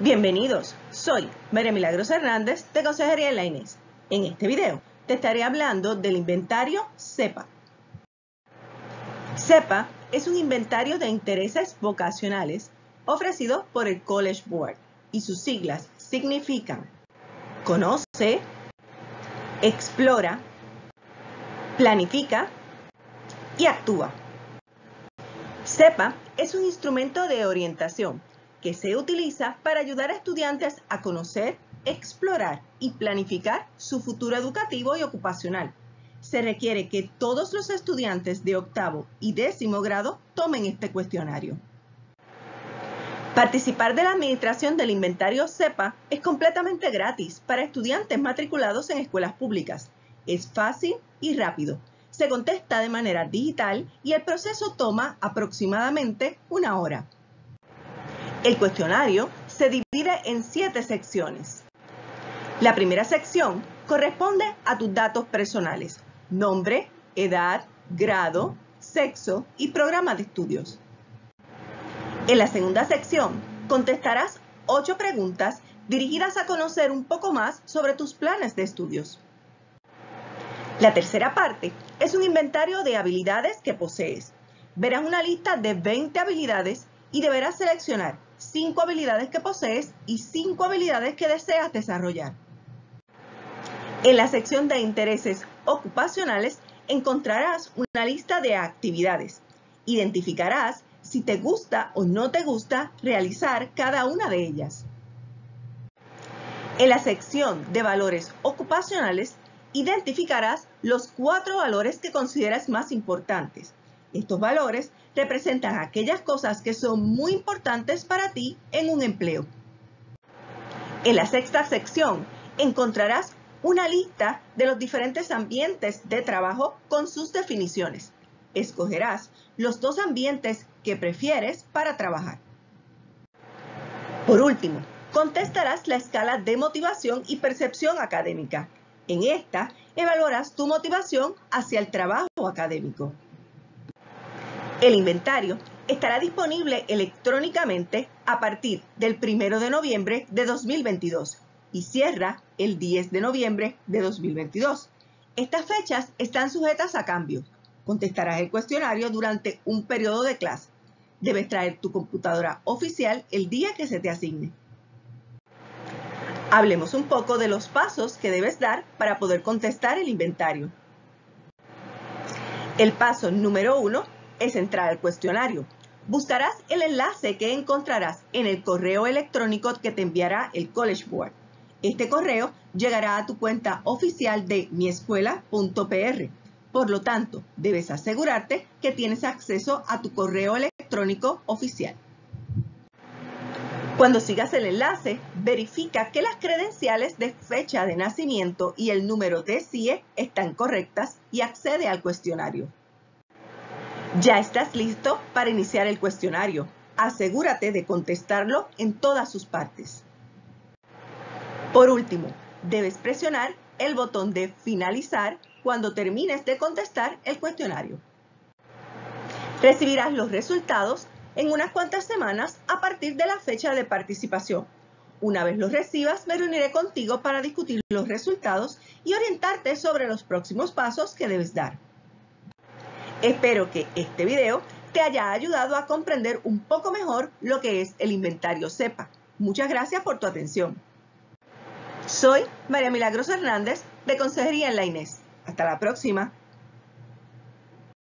Bienvenidos, soy María Milagros Hernández de Consejería en la Inés. En este video te estaré hablando del inventario CEPA. CEPA es un inventario de intereses vocacionales ofrecido por el College Board y sus siglas significan Conoce, Explora, Planifica y Actúa. CEPA es un instrumento de orientación que se utiliza para ayudar a estudiantes a conocer, explorar y planificar su futuro educativo y ocupacional. Se requiere que todos los estudiantes de octavo y décimo grado tomen este cuestionario. Participar de la administración del inventario CEPA es completamente gratis para estudiantes matriculados en escuelas públicas. Es fácil y rápido. Se contesta de manera digital y el proceso toma aproximadamente una hora. El cuestionario se divide en siete secciones. La primera sección corresponde a tus datos personales, nombre, edad, grado, sexo y programa de estudios. En la segunda sección contestarás ocho preguntas dirigidas a conocer un poco más sobre tus planes de estudios. La tercera parte es un inventario de habilidades que posees. Verás una lista de 20 habilidades y deberás seleccionar cinco habilidades que posees y cinco habilidades que deseas desarrollar. En la sección de intereses ocupacionales encontrarás una lista de actividades. Identificarás si te gusta o no te gusta realizar cada una de ellas. En la sección de valores ocupacionales identificarás los cuatro valores que consideras más importantes. Estos valores representan aquellas cosas que son muy importantes para ti en un empleo. En la sexta sección encontrarás una lista de los diferentes ambientes de trabajo con sus definiciones. Escogerás los dos ambientes que prefieres para trabajar. Por último, contestarás la escala de motivación y percepción académica. En esta, evaluarás tu motivación hacia el trabajo académico. El inventario estará disponible electrónicamente a partir del 1 de noviembre de 2022 y cierra el 10 de noviembre de 2022. Estas fechas están sujetas a cambios. Contestarás el cuestionario durante un periodo de clase. Debes traer tu computadora oficial el día que se te asigne. Hablemos un poco de los pasos que debes dar para poder contestar el inventario. El paso número uno es entrar al cuestionario. Buscarás el enlace que encontrarás en el correo electrónico que te enviará el College Board. Este correo llegará a tu cuenta oficial de miescuela.pr. Por lo tanto, debes asegurarte que tienes acceso a tu correo electrónico oficial. Cuando sigas el enlace, verifica que las credenciales de fecha de nacimiento y el número de CIE están correctas y accede al cuestionario. Ya estás listo para iniciar el cuestionario. Asegúrate de contestarlo en todas sus partes. Por último, debes presionar el botón de finalizar cuando termines de contestar el cuestionario. Recibirás los resultados en unas cuantas semanas a partir de la fecha de participación. Una vez los recibas, me reuniré contigo para discutir los resultados y orientarte sobre los próximos pasos que debes dar. Espero que este video te haya ayudado a comprender un poco mejor lo que es el inventario CEPA. Muchas gracias por tu atención. Soy María Milagros Hernández de Consejería en la Inés. Hasta la próxima.